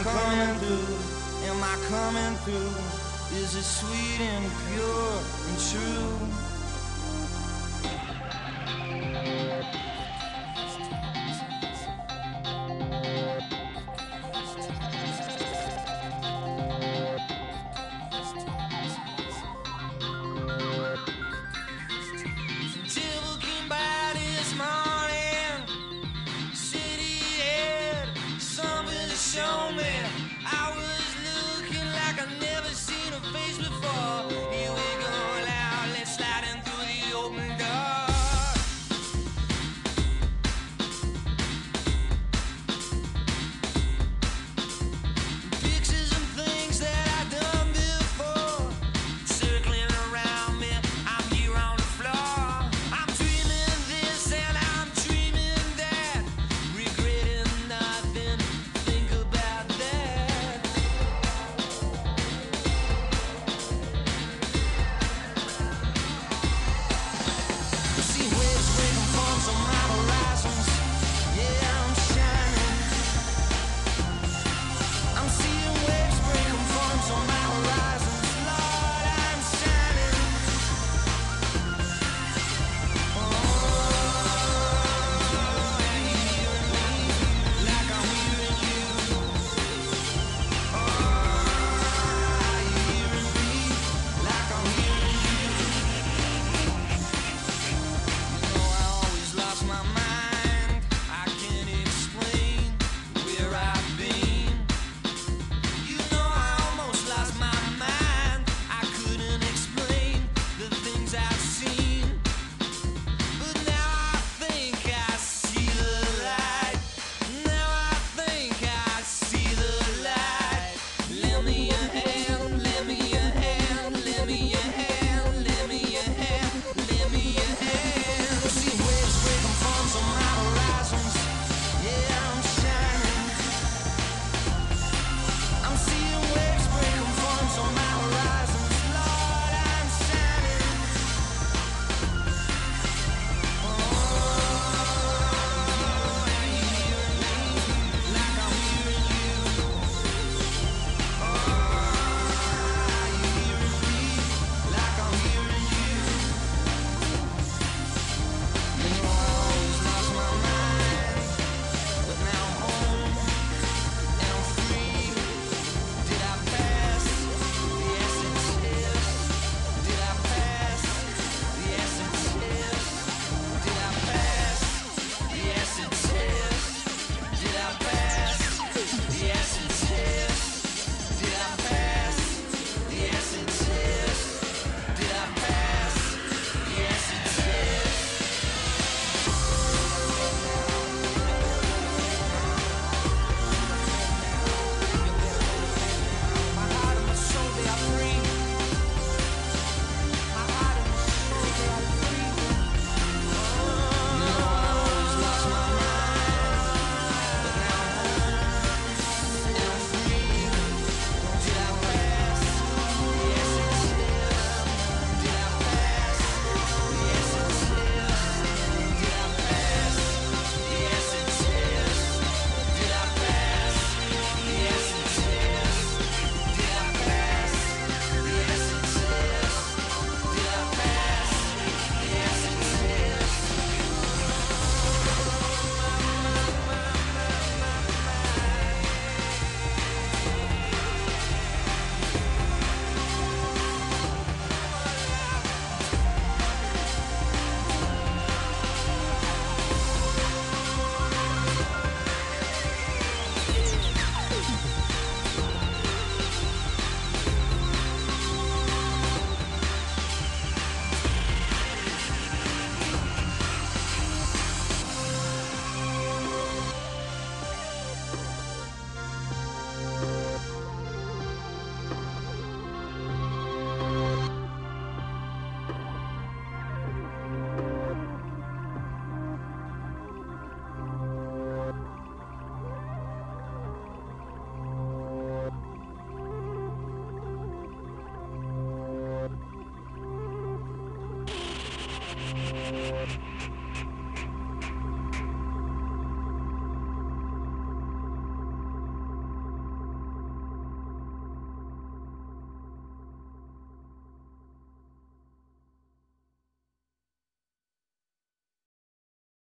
I coming through, am I coming through? Is it sweet and pure and true?